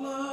Allah.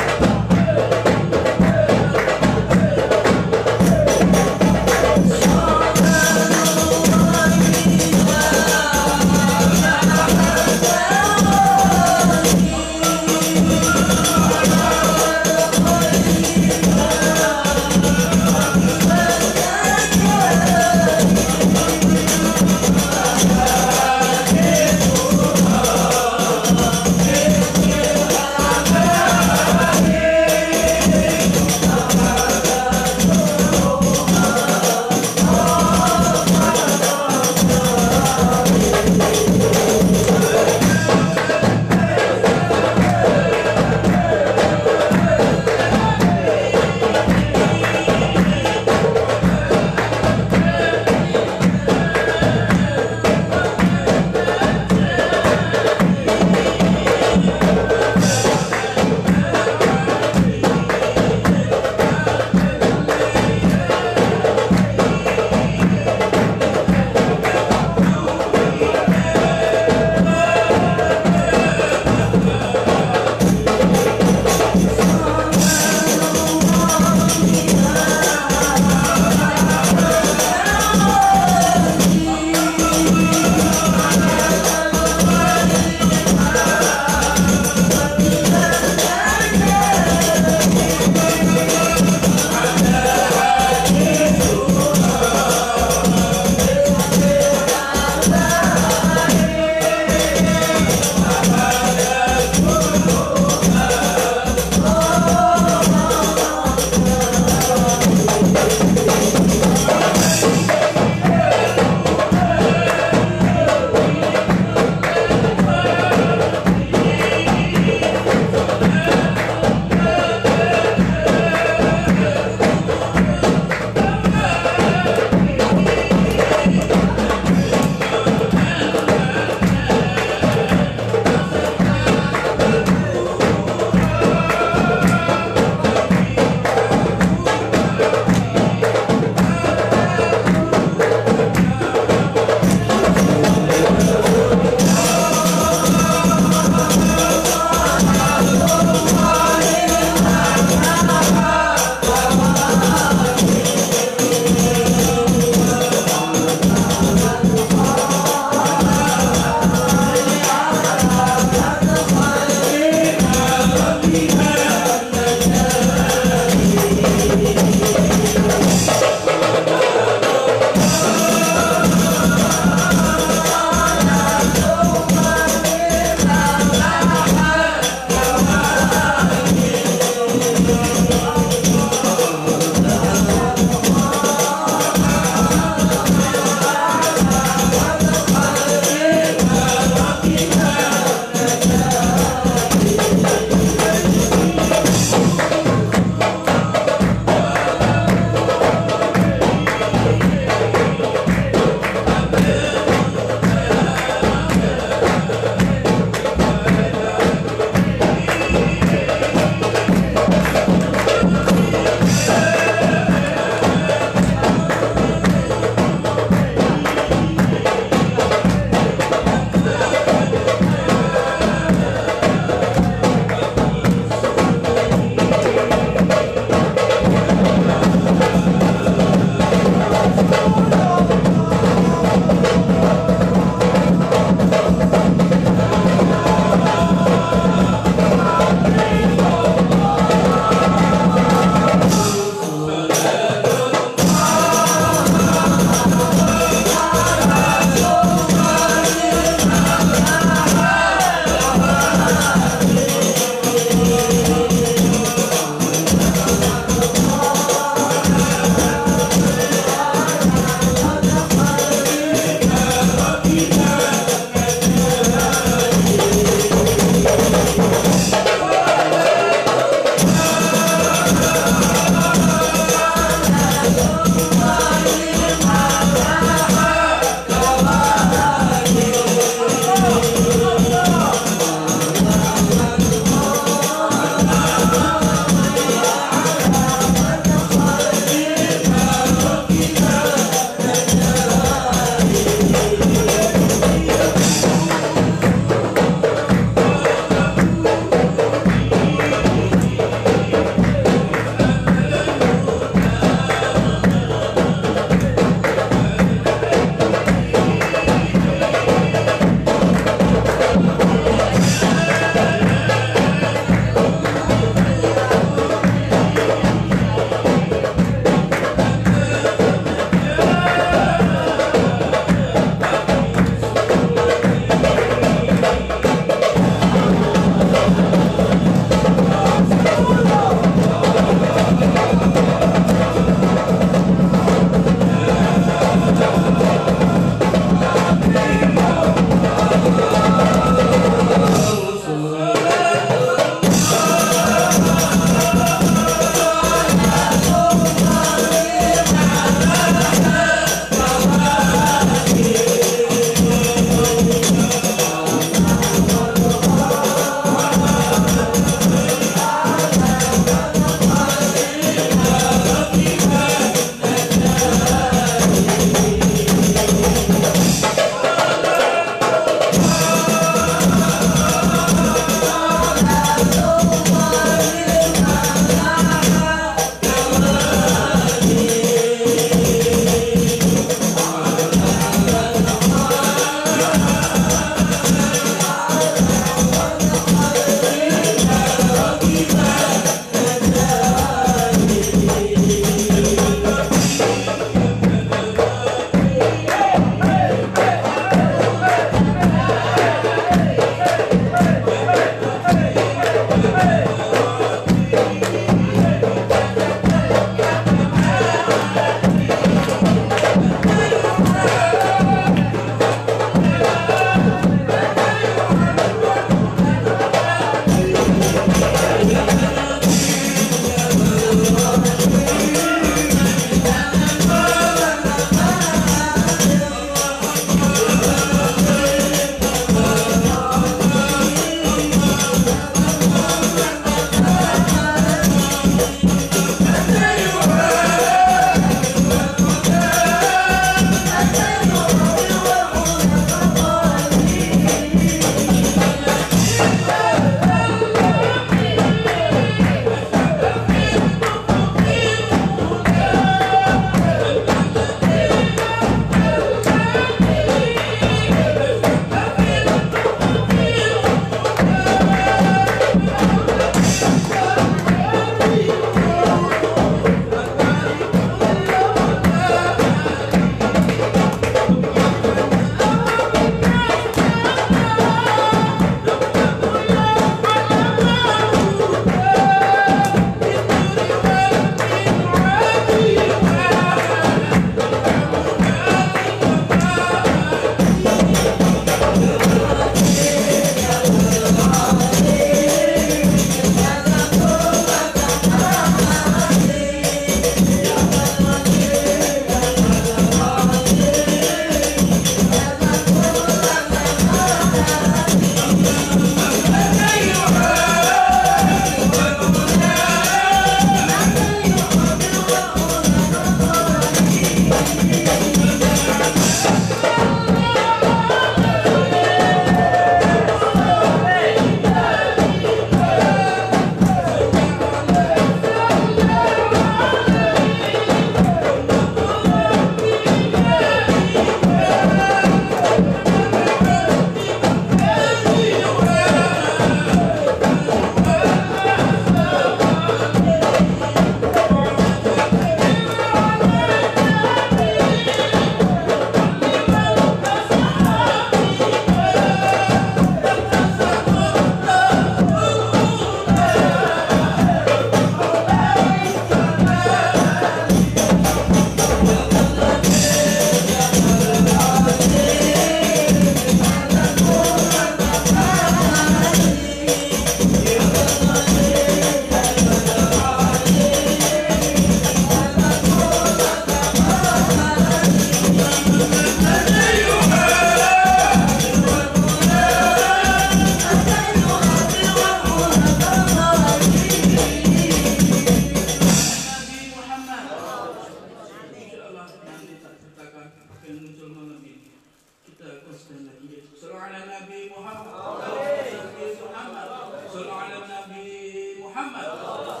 Muhammad